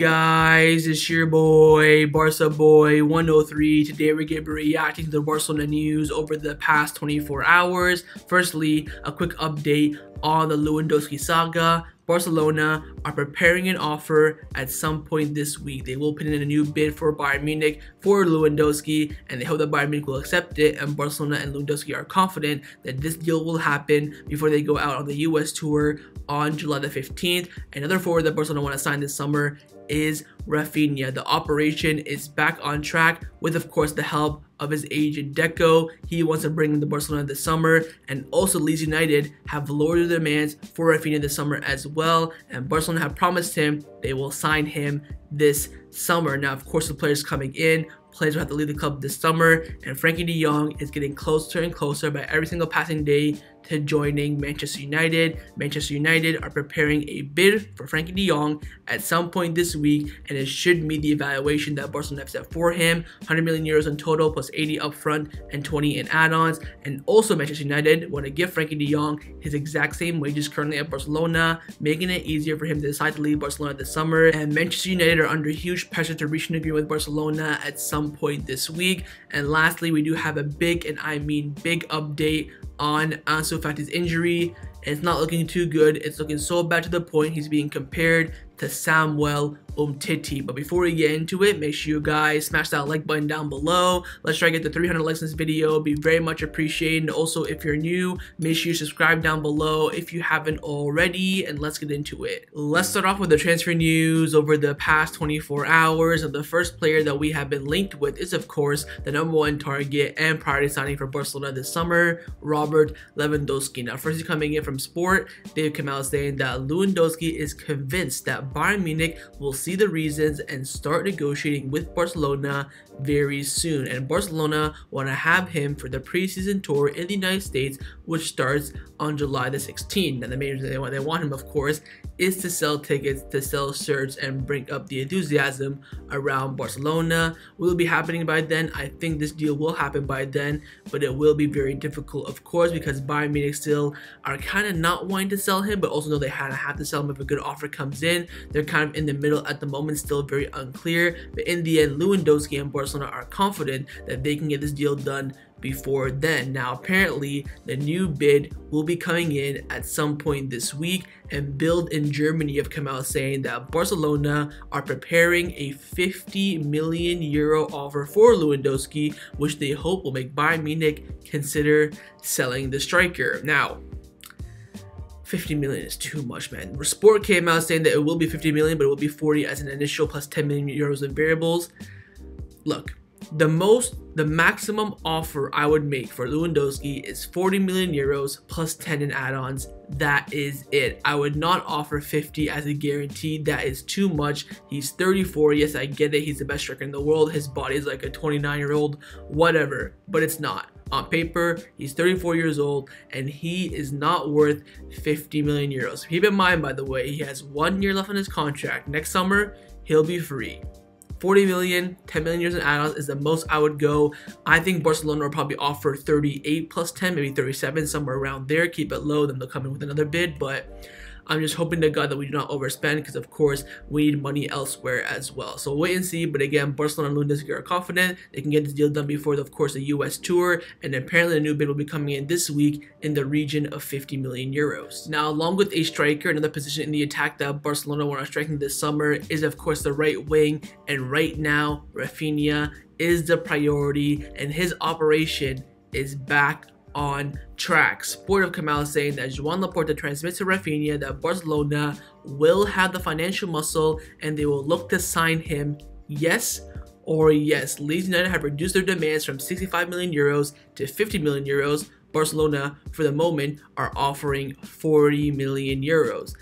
guys? It's your boy, Barca Boy 103. Today we're going to be reacting to the Barcelona news over the past 24 hours. Firstly, a quick update on the Lewandowski saga. Barcelona are preparing an offer at some point this week. They will put in a new bid for Bayern Munich for Lewandowski, and they hope that Bayern Munich will accept it. And Barcelona and Lewandowski are confident that this deal will happen before they go out on the US tour on July the 15th. Another forward that Barcelona want to sign this summer is Raphinha. The operation is back on track with, of course, the help of his agent Deco. He wants to bring him to Barcelona this summer, and also Leeds United have lowered their demands for Raphinha this summer as well. And Barcelona have promised him they will sign him this summer. Now, of course, the players coming in players will have to leave the club this summer, and Frenkie de Jong is getting closer and closer by every single passing day to joining Manchester United. Manchester United are preparing a bid for Frenkie de Jong at some point this week, and it should meet the evaluation that Barcelona have set for him 100 million euros in total, plus 80 upfront and 20 in add ons. And also, Manchester United want to give Frenkie de Jong his exact same wages currently at Barcelona, making it easier for him to decide to leave Barcelona this summer. And Manchester United are under huge pressure to reach an agreement with Barcelona at some point this week. And lastly, we do have a big, and I mean big update on uh, Ansu Fati's injury. It's not looking too good. It's looking so bad to the point he's being compared to Samuel Umtiti. But before we get into it, make sure you guys smash that like button down below. Let's try to get to 300 likes in this video. It'd be very much appreciated. And also, if you're new, make sure you subscribe down below if you haven't already. And let's get into it. Let's start off with the transfer news over the past 24 hours. And the first player that we have been linked with is, of course, the number one target and priority signing for Barcelona this summer, Robert Lewandowski. Now, first, he's coming in from Sport. They've out saying that Lewandowski is convinced that Bayern Munich will see the reasons and start negotiating with Barcelona very soon. And Barcelona want to have him for the preseason tour in the United States, which starts on July the 16th. And the main reason they want, they want him, of course, is to sell tickets, to sell shirts, and bring up the enthusiasm around Barcelona. Will it be happening by then? I think this deal will happen by then, but it will be very difficult, of course, because Bayern Munich still are kind of not wanting to sell him, but also know they had to have to sell him if a good offer comes in. They're kind of in the middle at the moment, still very unclear. But in the end, Lewandowski and Barcelona are confident that they can get this deal done before then. Now, apparently, the new bid will be coming in at some point this week, and Bild in Germany have come out saying that Barcelona are preparing a 50 million euro offer for Lewandowski, which they hope will make Bayern Munich consider selling the striker. Now, 50 million is too much, man. Sport came out saying that it will be 50 million, but it will be 40 as an initial plus 10 million euros in variables. Look, the most, the maximum offer I would make for Lewandowski is 40 million euros plus 10 in add-ons. That is it. I would not offer 50 as a guarantee. That is too much. He's 34. Yes, I get it. He's the best striker in the world. His body is like a 29 year old, whatever, but it's not. On paper, he's 34 years old and he is not worth 50 million euros. Keep in mind, by the way, he has one year left on his contract. Next summer, he'll be free. 40 million, 10 million years in add-ons is the most I would go. I think Barcelona will probably offer 38 plus 10, maybe 37, somewhere around there. Keep it low, then they'll come in with another bid, but I'm just hoping to God that we do not overspend because, of course, we need money elsewhere as well. So wait and see. But again, Barcelona and Lewandowski are confident they can get this deal done before, the, of course, the U.S. tour. And apparently, the new bid will be coming in this week in the region of 50 million euros. Now, along with a striker, another position in the attack that Barcelona want to strengthen this summer is, of course, the right wing. And right now, Raphinha is the priority, and his operation is back on track. Sport of Kamal saying that Joan Laporta transmits to Raphinha that Barcelona will have the financial muscle and they will look to sign him, yes or yes. Leeds United have reduced their demands from 65 million euros to 50 million euros. Barcelona, for the moment, are offering 40 million euros.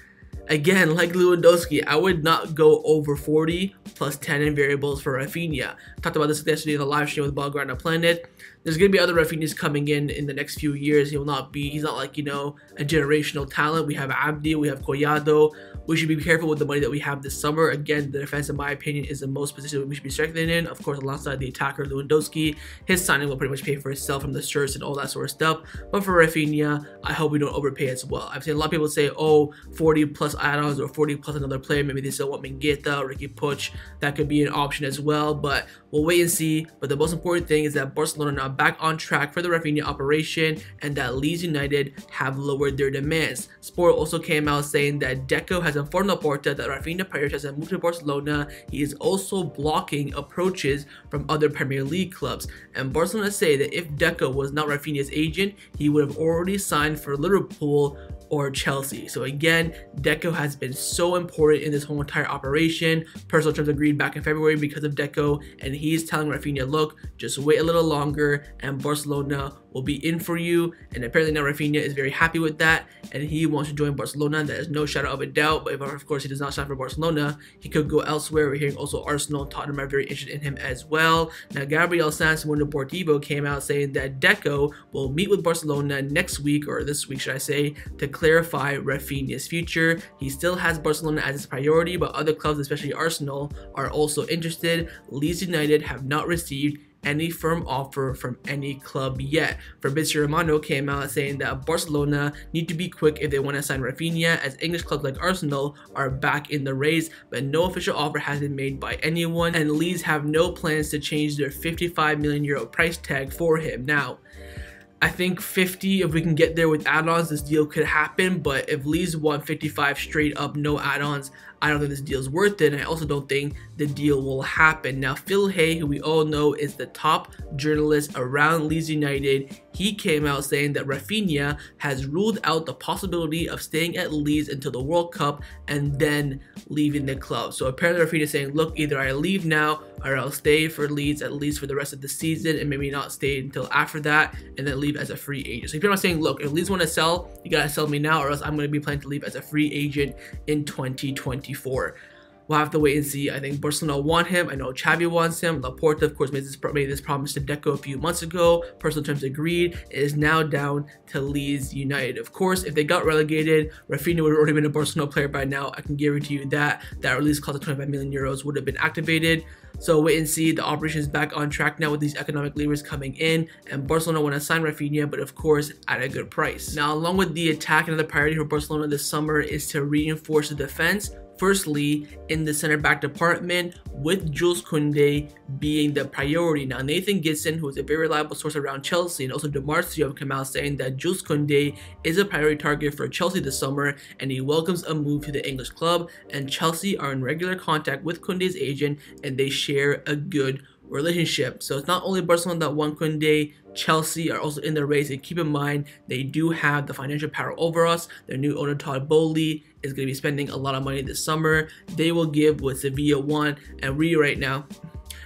Again, like Lewandowski, I would not go over 40 plus 10 in variables for Raphinha. Talked about this yesterday in the live stream with Ballground Planet. There's gonna be other Raphinhas coming in in the next few years. He will not be. He's not like you know a generational talent. We have Abde, we have Collado. We should be careful with the money that we have this summer. Again, the defense, in my opinion, is the most position we should be strengthening in. Of course, alongside the attacker Lewandowski, his signing will pretty much pay for itself from the shirts and all that sort of stuff. But for Raphinha, I hope we don't overpay as well. I've seen a lot of people say, "Oh, 40 plus add-ons or 40 plus another player. Maybe they still want Mingueza, Riqui Puig. That could be an option as well, but we'll wait and see. But the most important thing is that Barcelona are now back on track for the Raphinha operation and that Leeds United have lowered their demands. Sport also came out saying that Deco has informed Laporta that Raphinha prioritizes a move to Barcelona. He is also blocking approaches from other Premier League clubs. And Barcelona say that if Deco was not Raphinha's agent, he would have already signed for Liverpool or Chelsea. So again, Deco has been so important in this whole entire operation. Personal terms agreed back in February because of Deco, and he's telling Raphinha, look, just wait a little longer, and Barcelona will be in for you. And apparently now Raphinha is very happy with that, and he wants to join Barcelona. There is no shadow of a doubt. But if, of course he does not sign for Barcelona, he could go elsewhere. We're hearing also Arsenal, Tottenham are very interested in him as well. Now Gabriel Sanz from Deportivo came out saying that Deco will meet with Barcelona next week or this week, should I say, to clarify Raphinha's future. He still has Barcelona as his priority, but other clubs, especially Arsenal, are also interested. Leeds United have not received any firm offer from any club yet. Fabrizio Romano came out saying that Barcelona need to be quick if they want to sign Raphinha as English clubs like Arsenal are back in the race, but no official offer has been made by anyone and Leeds have no plans to change their 55 million euro price tag for him. Now, I think 50, if we can get there with add-ons, this deal could happen. But if Leeds want 55 straight up, no add-ons, I don't think this deal is worth it. And I also don't think the deal will happen. Now, Phil Hay, who we all know is the top journalist around Leeds United, he came out saying that Raphinha has ruled out the possibility of staying at Leeds until the World Cup and then leaving the club. So apparently Raphinha is saying, look, either I leave now or I'll stay for Leeds at least for the rest of the season and maybe not stay until after that and then leave as a free agent. So if you're not saying, look, if Leeds want to sell, you gotta sell me now or else I'm gonna be planning to leave as a free agent in 2024. We'll have to wait and see. I think Barcelona want him. I know Xavi wants him. Laporta, of course, made this, made this promise to Deco a few months ago. Personal terms agreed. It is now down to Leeds United. Of course, if they got relegated, Raphinha would have already been a Barcelona player by now. I can guarantee you that. That release cost of 25 million euros would have been activated. So wait and see. The operation is back on track now with these economic levers coming in, and Barcelona want to sign Raphinha, but of course at a good price. Now, along with the attack, another priority for Barcelona this summer is to reinforce the defense Firstly, in the center back department, with Jules Koundé being the priority. Now, Nathan Gissing, who is a very reliable source around Chelsea, and also Di Marzio have come out saying that Jules Koundé is a priority target for Chelsea this summer, and he welcomes a move to the English club. And Chelsea are in regular contact with Koundé's agent, and they share a good relationship. So it's not only Barcelona that want Koundé, Chelsea are also in the race. And keep in mind, they do have the financial power over us. Their new owner, Todd Boehly, is going to be spending a lot of money this summer. They will give what Sevilla want. And we right now,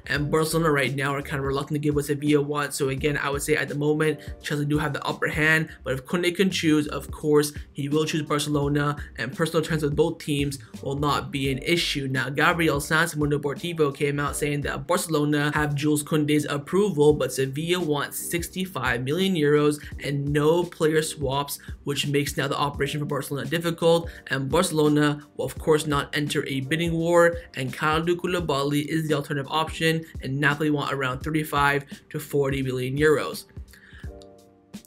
and Barcelona right now are kind of reluctant to give what Sevilla want. So again, I would say at the moment, Chelsea do have the upper hand. But if Koundé can choose, of course, he will choose Barcelona. And personal terms with both teams will not be an issue. Now, Gabriel Sanz Mundo Deportivo came out saying that Barcelona have Jules Koundé's approval, but Sevilla wants 65 million euros and no player swaps, which makes now the operation for Barcelona difficult. And Barcelona will of course not enter a bidding war. And Kalidou Koulibaly is the alternative option and Napoli want around 35 to 40 million euros.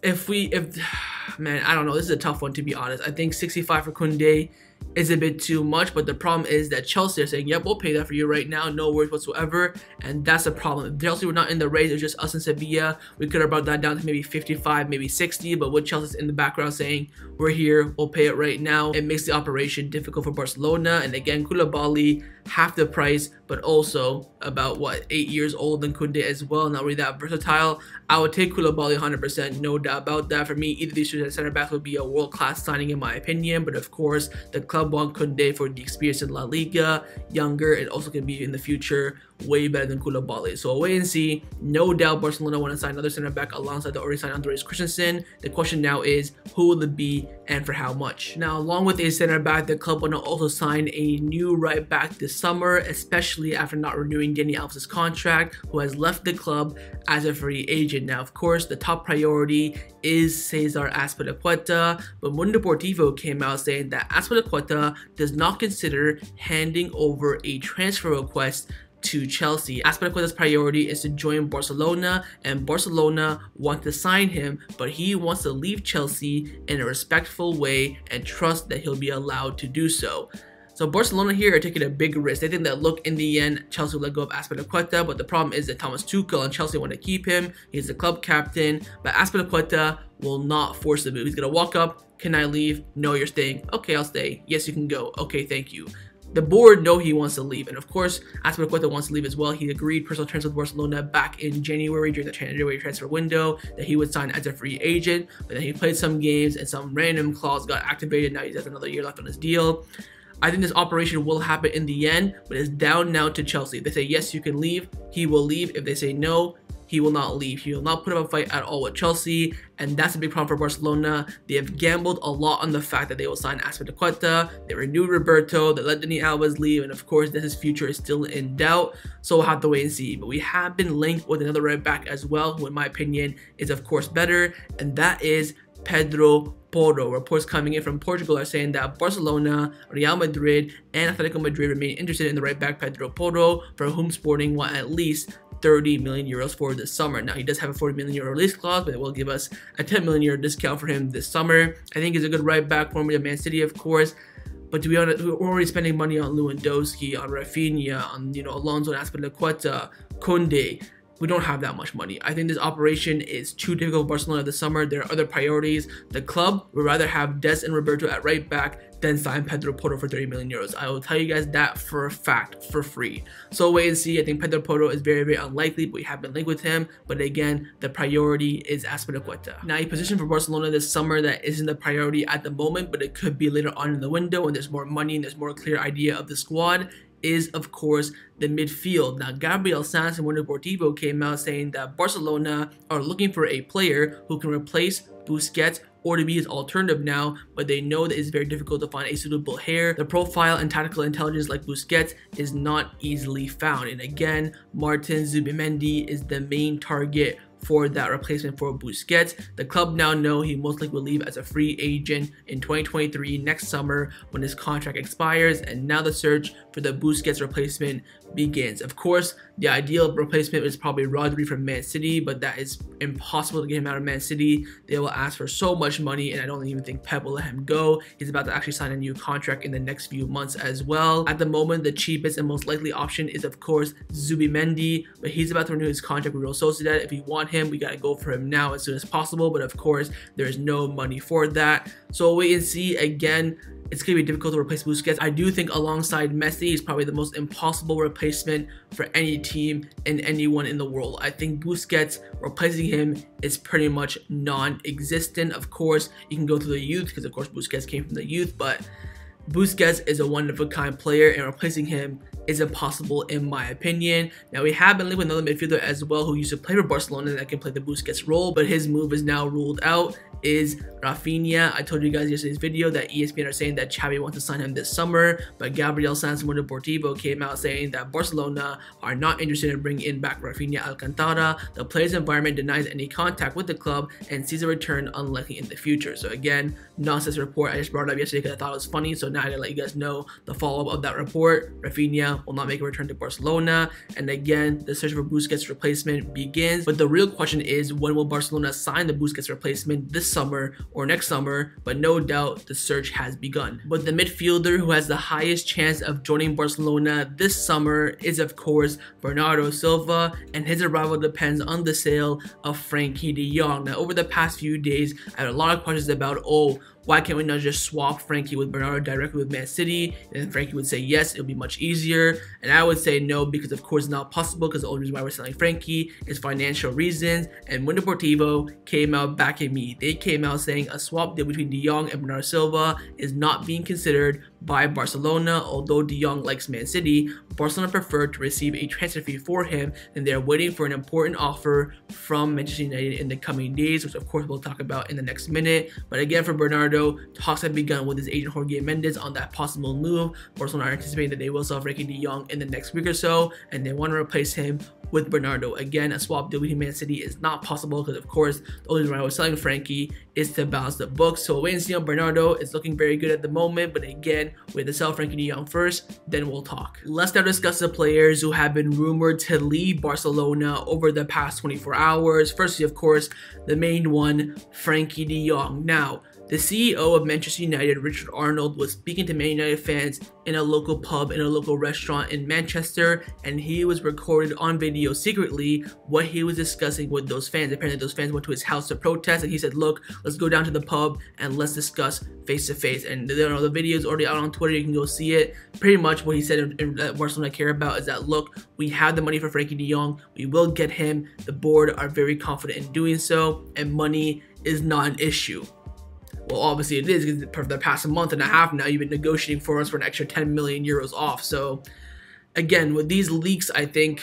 If we, if, man, I don't know, this is a tough one to be honest. I think 65 for Koundé is a bit too much, but the problem is that Chelsea are saying, yep, we'll pay that for you right now, no worries whatsoever, and that's the problem. If Chelsea were not in the race, it's just us and Sevilla, we could have brought that down to maybe 55, maybe 60, but with Chelsea's in the background saying, we're here, we'll pay it right now, it makes the operation difficult for Barcelona, and again, Koulibaly, half the price, but also about what eight years old than Koundé as well. Not really that versatile. I would take Koulibaly 100%, no doubt about that. For me, either these two center backs would be a world class signing in my opinion. But of course, the club want Koundé for the experience in La Liga, younger, and also can be in the future way better than Koulibaly. So wait and see. No doubt Barcelona want to sign another center back alongside the already signed Andreas Christensen. The question now is who will it be and for how much? Now, along with a center back, the club want to also sign a new right back this summer, especially after not renewing Dani Alves' contract, who has left the club as a free agent. Now, of course, the top priority is Cesar Azpilicueta, but Mundo Deportivo came out saying that Azpilicueta does not consider handing over a transfer request to Chelsea. Azpilicueta's priority is to join Barcelona, and Barcelona want to sign him, but he wants to leave Chelsea in a respectful way and trust that he'll be allowed to do so. So Barcelona here are taking a big risk. They think that look, in the end, Chelsea will let go of Azpilicueta, but the problem is that Thomas Tuchel and Chelsea want to keep him. He's the club captain, but Azpilicueta will not force the move. He's gonna walk up. Can I leave? No, you're staying. Okay, I'll stay. Yes, you can go. Okay, thank you. The board know he wants to leave, and of course, Azpilicueta wants to leave as well. He agreed personal terms with Barcelona back in January during the January transfer window that he would sign as a free agent, but then he played some games and some random clause got activated. Now he has another year left on his deal. I think this operation will happen in the end, but it's down now to Chelsea. If they say yes, you can leave, he will leave. If they say no, he will not leave. He will not put up a fight at all with Chelsea, and that's a big problem for Barcelona. They have gambled a lot on the fact that they will sign Azpilicueta. They renewed Roberto. They let Dani Alves leave, and of course, his future is still in doubt. So we'll have to wait and see. But we have been linked with another right back as well, who in my opinion is of course better, and that is Pedro Porro. Reports coming in from Portugal are saying that Barcelona, Real Madrid, and Atletico Madrid remain interested in the right back Pedro Porro, for whom Sporting want at least 30 million euros for this summer. Now he does have a 40 million euro release clause, but it will give us a 10 million euro discount for him this summer. I think he's a good right back for me to Man City, of course. But to be honest, we're already spending money on Lewandowski, on Rafinha, on you know Alonso and Azpilicueta, Koundé we don't have that much money. I think this operation is too difficult for Barcelona this summer. There are other priorities. The club would rather have Dest and Roberto at right back than sign Pedro Porro for 30 million euros. I will tell you guys that for a fact, for free. So wait and see. I think Pedro Porro is very, very unlikely, but we have been linked with him. But again, the priority is Azpilicueta. Now, a position for Barcelona this summer that isn't the priority at the moment, but it could be later on in the window when there's more money and there's more clear idea of the squad is, of course, the midfield. Now, Gabriel Sanz and Mundo Deportivo came out saying that Barcelona are looking for a player who can replace Busquets or to be his alternative now, but they know that it's very difficult to find a suitable heir. The profile and tactical intelligence like Busquets is not easily found. And again, Martin Zubimendi is the main target for that replacement for Busquets. The club now know he most likely will leave as a free agent in 2023 next summer when his contract expires and now the search for the Busquets replacement begins. Of course, the ideal replacement is probably Rodri from Man City, but that is impossible to get him out of Man City. They will ask for so much money, and I don't even think Pep will let him go. He's about to actually sign a new contract in the next few months as well. At the moment, the cheapest and most likely option is, of course, Zubimendi, but he's about to renew his contract with Real Sociedad. If you want him, we gotta go for him now as soon as possible, but of course, there's no money for that. So wait and see. Again, it's going to be difficult to replace Busquets. I do think alongside Messi, he's probably the most impossible replacement for any team and anyone in the world. I think Busquets, replacing him is pretty much non-existent. Of course, you can go through the youth because of course Busquets came from the youth, but Busquets is a one-of-a-kind player and replacing him is impossible in my opinion. Now we have been linked with another midfielder as well who used to play for Barcelona that can play the Busquets role, but his move is now ruled out is Rafinha. I told you guys yesterday's video that ESPN are saying that Xavi wants to sign him this summer, but Gabriel Sanz from Deportivo came out saying that Barcelona are not interested in bringing in back Rafinha Alcantara. The player's environment denies any contact with the club and sees a return unlikely in the future. So again, nonsense report. I just brought it up yesterday because I thought it was funny, so now I gotta let you guys know the follow-up of that report. Rafinha will not make a return to Barcelona, and again, the search for Busquets replacement begins. But the real question is, when will Barcelona sign the Busquets replacement this summer or next summer, but no doubt the search has begun. But the midfielder who has the highest chance of joining Barcelona this summer is of course Bernardo Silva, and his arrival depends on the sale of Frenkie de Jong. Now over the past few days, I had a lot of questions about, oh, why can't we not just swap Frenkie with Bernardo directly with Man City? And Frenkie would say yes, it'll be much easier. And I would say no because of course it's not possible because the only reason why we're selling Frenkie is financial reasons. And when Deportivo came out backing me, they came out saying a swap deal between De Jong and Bernardo Silva is not being considered by Barcelona. Although De Jong likes Man City, Barcelona preferred to receive a transfer fee for him and they're waiting for an important offer from Manchester United in the coming days, which of course we'll talk about in the next minute. But again, for Bernardo, talks have begun with his agent Jorge Mendes on that possible move. Barcelona are anticipating that they will sell Frenkie de Jong in the next week or so, and they want to replace him with Bernardo. Again, a swap deal between Man City is not possible because, of course, the only reason why I was selling Frenkie is to balance the books. So wait and see on Bernardo. It's looking very good at the moment, but again, we have to sell Frenkie de Jong first, then we'll talk. Let's now discuss the players who have been rumored to leave Barcelona over the past 24 hours. Firstly, of course, the main one, Frenkie de Jong. Now, the CEO of Manchester United, Richard Arnold, was speaking to Man United fans in a local pub in a local restaurant in Manchester, and he was recorded on video secretly what he was discussing with those fans. Apparently, those fans went to his house to protest, and he said, "Look, let's go down to the pub and let's discuss face to face." And you know, the video is already out on Twitter. You can go see it. Pretty much what he said in, in, that Barcelona care about is that, "Look, we have the money for Frenkie De Jong. We will get him. The board are very confident in doing so, and money." is not an issue. Well, obviously it is because for the past month and a half now, you've been negotiating for us for an extra 10 million euros off. So, again, with these leaks, I think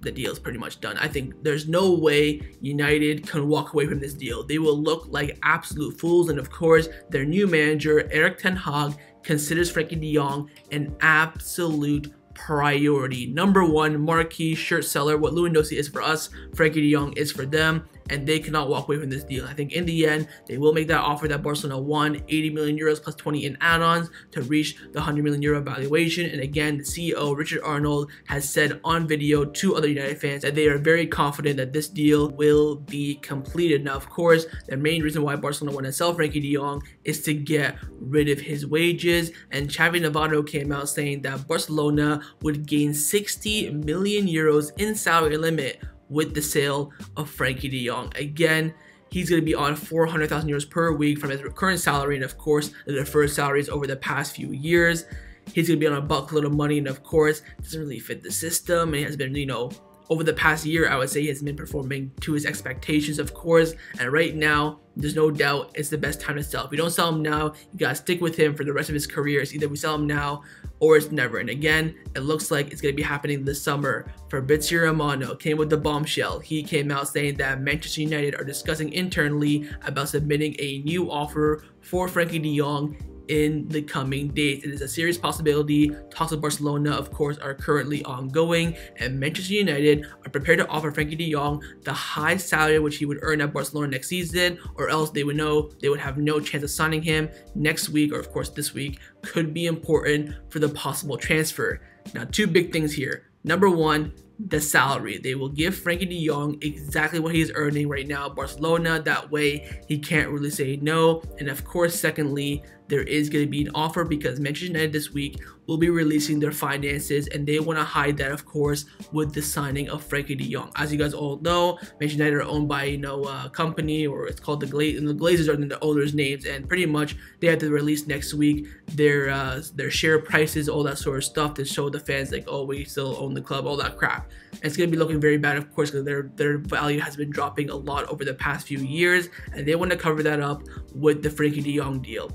the deal is pretty much done. I think there's no way United can walk away from this deal. They will look like absolute fools. And of course, their new manager, Erik Ten Hag, considers Frenkie de Jong an absolute priority. Number one, marquee shirt seller. What Lewandowski is for us, Frenkie de Jong is for them and they cannot walk away from this deal. I think in the end, they will make that offer that Barcelona won, 80 million euros plus 20 in add-ons to reach the 100 million euro valuation. And again, the CEO, Richard Arnold, has said on video to other United fans that they are very confident that this deal will be completed. Now, of course, the main reason why Barcelona want to sell Frenkie de Jong is to get rid of his wages. And Xavi Navarro came out saying that Barcelona would gain 60 million euros in salary limit with the sale of Frenkie de Jong. Again, he's going to be on 400,000 euros per week from his current salary and of course the deferred salaries over the past few years. He's going to be on a buckload of money and of course doesn't really fit the system and has been, you know, over the past year, I would say he has been performing to his expectations, of course. And right now, there's no doubt it's the best time to sell. If we don't sell him now, you gotta stick with him for the rest of his career. It's either we sell him now or it's never. And again, it looks like it's gonna be happening this summer. Fabrizio Romano came with the bombshell. He came out saying that Manchester United are discussing internally about submitting a new offer for Frenkie de Jong in the coming days. It is a serious possibility. Talks with Barcelona, of course, are currently ongoing, and Manchester United are prepared to offer Frenkie de Jong the high salary which he would earn at Barcelona next season, or else they would know they would have no chance of signing him next week, or of course this week, could be important for the possible transfer. Now, two big things here. Number one, the salary. They will give Frenkie de Jong exactly what he's earning right now Barcelona. That way, he can't really say no. And of course, secondly, there is going to be an offer because Manchester United this week will be releasing their finances and they want to hide that, of course, with the signing of Frenkie de Jong. As you guys all know, Manchester United are owned by you know a company or it's called the Glaze, and the Glazers are the owners' names, and pretty much they have to release next week their uh, their share prices, all that sort of stuff to show the fans like, oh, we still own the club, all that crap. It's gonna be looking very bad, of course, because their their value has been dropping a lot over the past few years, and they want to cover that up with the Frenkie de Jong deal.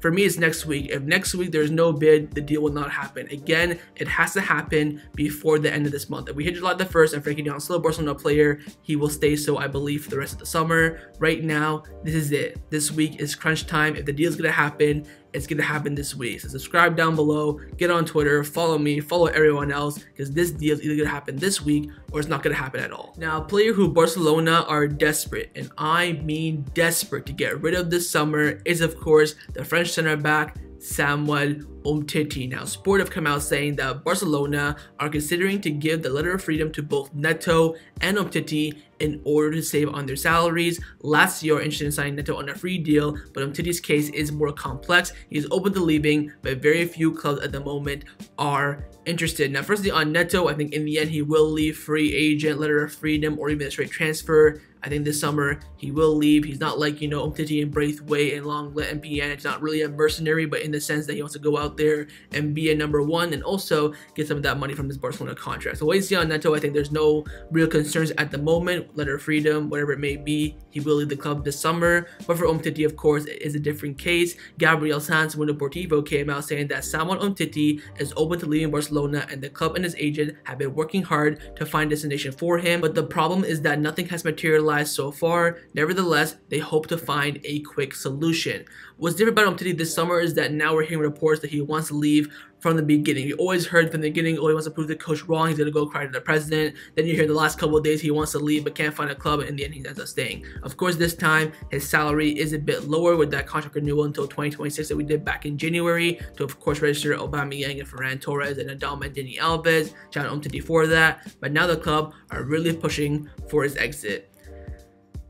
For me, it's next week. If next week there's no bid, the deal will not happen. Again, it has to happen before the end of this month. If we hit July the 1st and Frenkie de Jong still a Barcelona player, he will stay so, I believe, for the rest of the summer. Right now, this is it. This week is crunch time. If the deal is going to happen, it's gonna happen this week. So subscribe down below, get on Twitter, follow me, follow everyone else, because this deal is either gonna happen this week or it's not gonna happen at all. Now, player who Barcelona are desperate, and I mean desperate to get rid of this summer is of course the French center back Samuel Umtiti. Now, Sport have come out saying that Barcelona are considering to give the letter of freedom to both Neto and Umtiti in order to save on their salaries. Lazio are interested in signing Neto on a free deal, but Umtiti's case is more complex. He is open to leaving, but very few clubs at the moment are interested. Now, firstly, on Neto, I think in the end he will leave free agent, letter of freedom, or even a straight transfer. I think this summer he will leave. He's not like, you know, Umtiti and Braithwaite and Lenglet and. It's not really a mercenary, but in the sense that he wants to go out there and be a number one and also get some of that money from his Barcelona contract. So see on Neto, I think there's no real concerns at the moment. Letter of freedom, whatever it may be, he will leave the club this summer. But for Umtiti, of course, it is a different case. Gabriel Sanz, when Deportivo came out saying that Samuel Umtiti is open to leaving Barcelona and the club and his agent have been working hard to find destination for him. But the problem is that nothing has materialized so far. Nevertheless, they hope to find a quick solution. What's different about Umtiti this summer is that now we're hearing reports that he wants to leave from the beginning. We always heard from the beginning, oh, he wants to prove the coach wrong. He's going to go cry to the president. Then you hear the last couple of days he wants to leave but can't find a club. And in the end, he ends up staying. Of course, this time his salary is a bit lower with that contract renewal until 2026 that we did back in January to, of course, register Obama Aubameyang and Ferran Torres and Adama Dani Alves. To for that. But now the club are really pushing for his exit.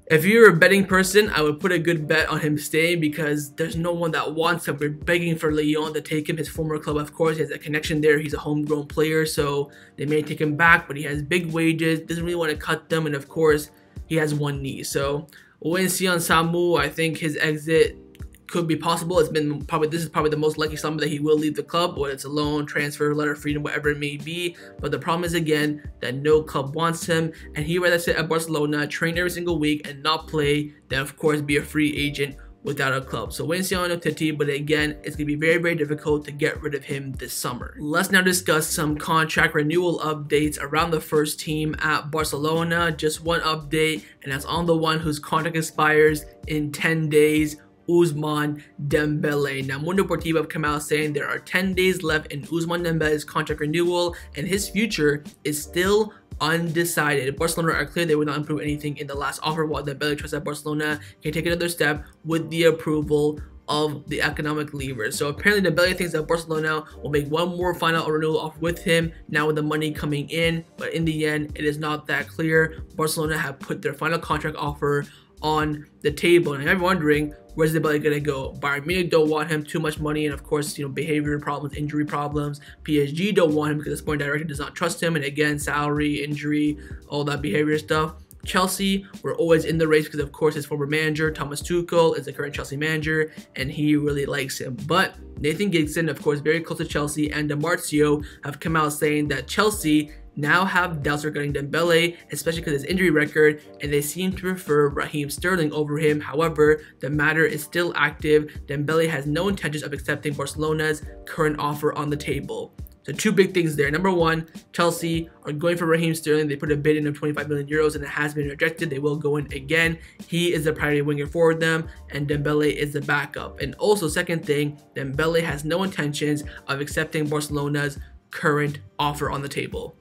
If you're a betting person, I would put a good bet on him staying because there's no one that wants him. We're begging for Lyon to take him. His former club, of course, he has a connection there. He's a homegrown player, so they may take him back, but he has big wages, doesn't really want to cut them, and of course, he has one knee. So, Owen Sion Samu, I think his exit could be possible. It's been probably this is probably the most likely summer that he will leave the club, whether it's a loan, transfer, letter of freedom, whatever it may be. But the problem is again that no club wants him, and he rather sit at Barcelona, train every single week, and not play than of course be a free agent without a club. So Winston Titi, but again, it's gonna be very, very difficult to get rid of him this summer. Let's now discuss some contract renewal updates around the first team at Barcelona. Just one update, and that's on the one whose contract expires in 10 days. Ousmane Dembele. Now, Mundo Deportivo have come out saying there are 10 days left in Ousmane Dembele's contract renewal, and his future is still undecided. Barcelona are clear they would not improve anything in the last offer, while Dembele trusts that Barcelona can take another step with the approval of the economic levers. So apparently Dembele thinks that Barcelona will make one more final renewal offer with him now with the money coming in, but in the end, it is not that clear. Barcelona have put their final contract offer on the table. And I'm wondering, where's Dembele gonna go? Bayern Munich don't want him too much money, and of course, you know, behavior problems, injury problems. PSG don't want him because the sporting director does not trust him, and again, salary, injury, all that behavior stuff. Chelsea were always in the race because, of course, his former manager, Thomas Tuchel, is the current Chelsea manager, and he really likes him. But Nathan Gissing, of course, very close to Chelsea, and Di Marzio have come out saying that Chelsea now have doubts regarding Dembele, especially because his injury record, and they seem to prefer Raheem Sterling over him. However, the matter is still active. Dembele has no intentions of accepting Barcelona's current offer on the table. So two big things there. Number one, Chelsea are going for Raheem Sterling. They put a bid in of 25 million euros and it has been rejected. They will go in again. He is the priority winger for them and Dembele is the backup. And also second thing, Dembele has no intentions of accepting Barcelona's current offer on the table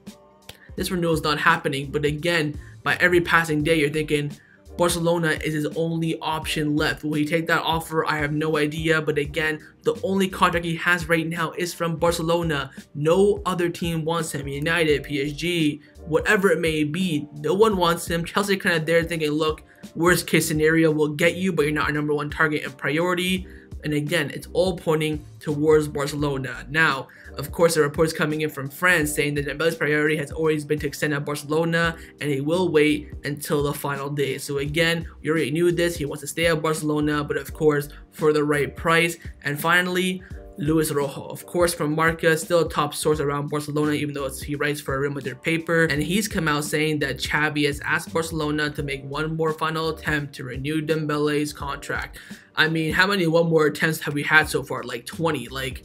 this renewal is not happening. But again, by every passing day, you're thinking Barcelona is his only option left. Will he take that offer? I have no idea. But again, the only contract he has right now is from Barcelona. No other team wants him. United, PSG, whatever it may be. No one wants him. Chelsea kind of there thinking, look, worst case scenario, we'll get you, but you're not our number one target and priority. And again, it's all pointing towards Barcelona. Now, of course, there are reports coming in from France saying that Dembele's priority has always been to extend at Barcelona and he will wait until the final day. So again, we already knew this. He wants to stay at Barcelona, but of course, for the right price. And finally, Luis Rojo, of course, from Marca, still a top source around Barcelona, even though he writes for a Real Madrid paper. And he's come out saying that Xavi has asked Barcelona to make one more final attempt to renew Dembele's contract. I mean, how many one more attempts have we had so far? Like 20. Like,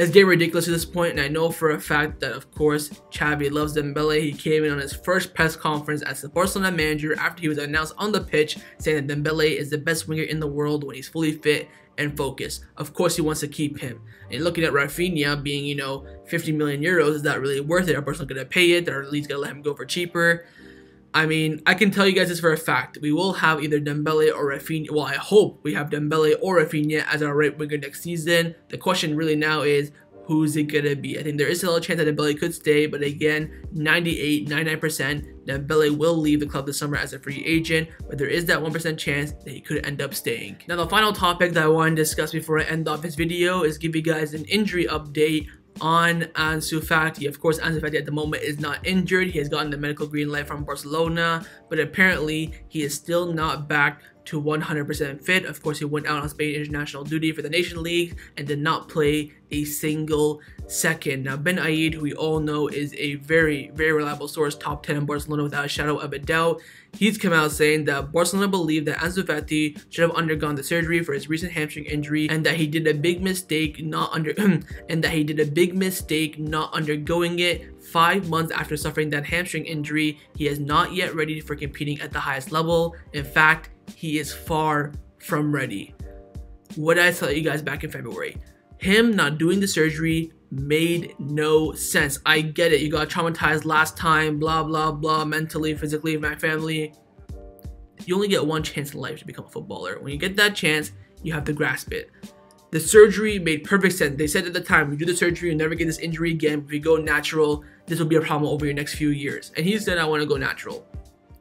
it's getting ridiculous at this point, and I know for a fact that, of course, Xavi loves Dembele. He came in on his first press conference as the Barcelona manager after he was announced on the pitch, saying that Dembele is the best winger in the world when he's fully fit and focused. Of course, he wants to keep him. And looking at Raphinha being, you know, 50 million euros, is that really worth it? Are Barcelona going to pay it? Or at least going to let him go for cheaper? I mean, I can tell you guys this for a fact. We will have either Dembele or Raphinha. Well, I hope we have Dembele or Raphinha as our right winger next season. The question really now is, who's it gonna be? I think there is a chance that Dembele could stay, but again, 98, 99% Dembele will leave the club this summer as a free agent, but there is that 1% chance that he could end up staying. Now, the final topic that I want to discuss before I end off this video is give you guys an injury update on Ansu Fati. Of course, Ansu Fati at the moment is not injured. He has gotten the medical green light from Barcelona, but apparently he is still not back to 100% fit. Of course, he went out on Spain international duty for the Nation League and did not play a single second. Now, Ben Aid, who we all know is a very, very reliable source, top 10 in Barcelona without a shadow of a doubt, he's come out saying that Barcelona believe that Ansu Fati should have undergone the surgery for his recent hamstring injury and that he did a big mistake not under and that he did a big mistake not undergoing it five months after suffering that hamstring injury. He is not yet ready for competing at the highest level. In fact, he is far from ready. what I tell you guys back in February? Him not doing the surgery made no sense. I get it. You got traumatized last time, blah, blah, blah, mentally, physically, my family. You only get one chance in life to become a footballer. When you get that chance, you have to grasp it. The surgery made perfect sense. They said at the time, we do the surgery, you never get this injury again. If you go natural, this will be a problem over your next few years. And he said, I want to go natural.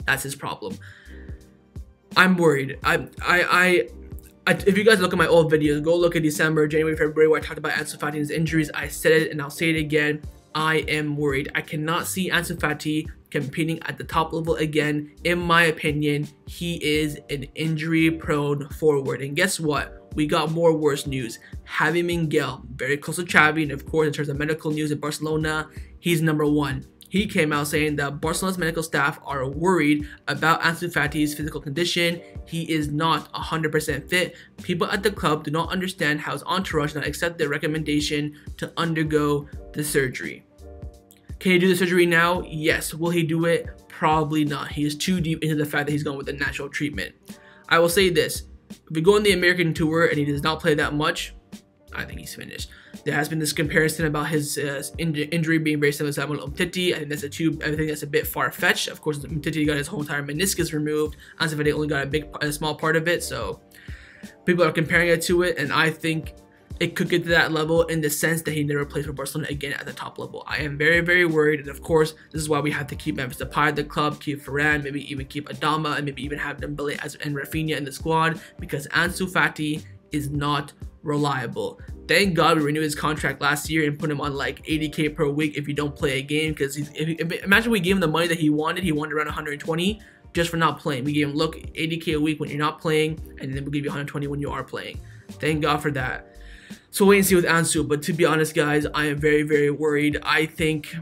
That's his problem. I'm worried. I, I, I, I, if you guys look at my old videos, go look at December, January, February, where I talked about Ansu Fati's injuries. I said it and I'll say it again. I am worried. I cannot see Ansu Fati competing at the top level again. In my opinion, he is an injury prone forward. And guess what? we got more worse news. Javi Miguel, very close to Xavi, and of course, in terms of medical news in Barcelona, he's number one. He came out saying that Barcelona's medical staff are worried about Ansu Fati's physical condition. He is not 100% fit. People at the club do not understand how his entourage not accept their recommendation to undergo the surgery. Can he do the surgery now? Yes. Will he do it? Probably not. He is too deep into the fact that he's going with the natural treatment. I will say this if we go on the American tour and he does not play that much, I think he's finished. There has been this comparison about his uh, injury being very similar to Samuel Umtiti. I think that's a too. I think that's a bit far fetched. Of course, Umtiti got his whole entire meniscus removed. Ansu only got a big, a small part of it. So people are comparing it to it, and I think it could get to that level in the sense that he never plays for Barcelona again at the top level. I am very, very worried, and of course, this is why we have to keep Memphis Depay at the club, keep Varane, maybe even keep Adama, and maybe even have Dembele as and Raphinha in the squad because Ansu Fati is not reliable. Thank God we renewed his contract last year and put him on like 80k per week if you don't play a game. Because imagine we gave him the money that he wanted, he wanted around 120 just for not playing. We gave him look 80k a week when you're not playing, and then we give you 120 when you are playing. Thank God for that. So wait and see with Ansu. But to be honest, guys, I am very, very worried. I think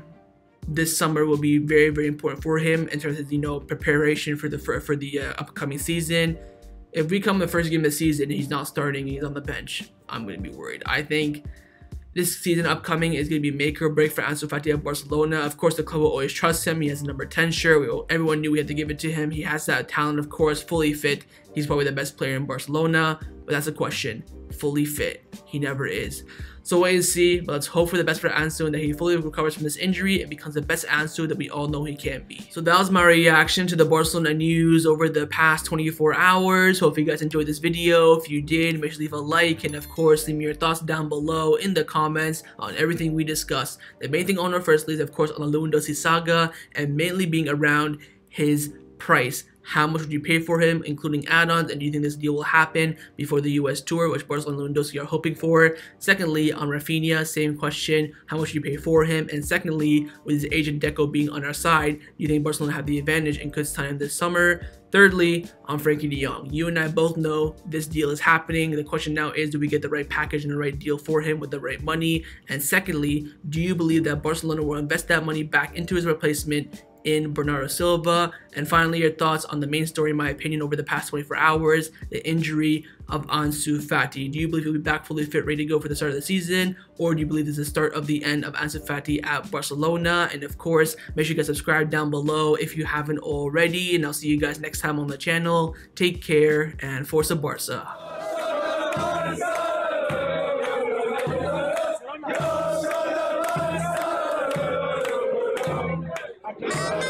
this summer will be very, very important for him in terms of you know preparation for the for, for the uh, upcoming season. If we come the first game of the season and he's not starting, he's on the bench. I'm gonna be worried. I think this season upcoming is going to be make or break for Ansu Fati at Barcelona. Of course, the club will always trust him. He has a number 10 shirt. We, everyone knew we had to give it to him. He has that talent, of course, fully fit. He's probably the best player in Barcelona, but that's a question. Fully fit. He never is. So wait and see, but let's hope for the best for Ansu and that he fully recovers from this injury and becomes the best Ansu that we all know he can be. So that was my reaction to the Barcelona news over the past 24 hours. Hope you guys enjoyed this video. If you did, make sure to leave a like and of course leave me your thoughts down below in the comments on everything we discussed. The main thing on our first is of course on the Lewandowski saga and mainly being around his price. How much would you pay for him, including add-ons, and do you think this deal will happen before the US tour, which Barcelona and Lewandowski are hoping for? Secondly, on Raphinha, same question, how much would you pay for him? And secondly, with his agent Deco being on our side, do you think Barcelona have the advantage and could sign him this summer? Thirdly, on Frenkie de Jong, you and I both know this deal is happening. The question now is, do we get the right package and the right deal for him with the right money? And secondly, do you believe that Barcelona will invest that money back into his replacement in Bernardo Silva. And finally, your thoughts on the main story, in my opinion, over the past 24 hours, the injury of Ansu Fati. Do you believe he'll be back fully fit, ready to go for the start of the season? Or do you believe this is the start of the end of Ansu Fati at Barcelona? And of course, make sure you guys subscribe down below if you haven't already. And I'll see you guys next time on the channel. Take care and Forza Barca. Thank.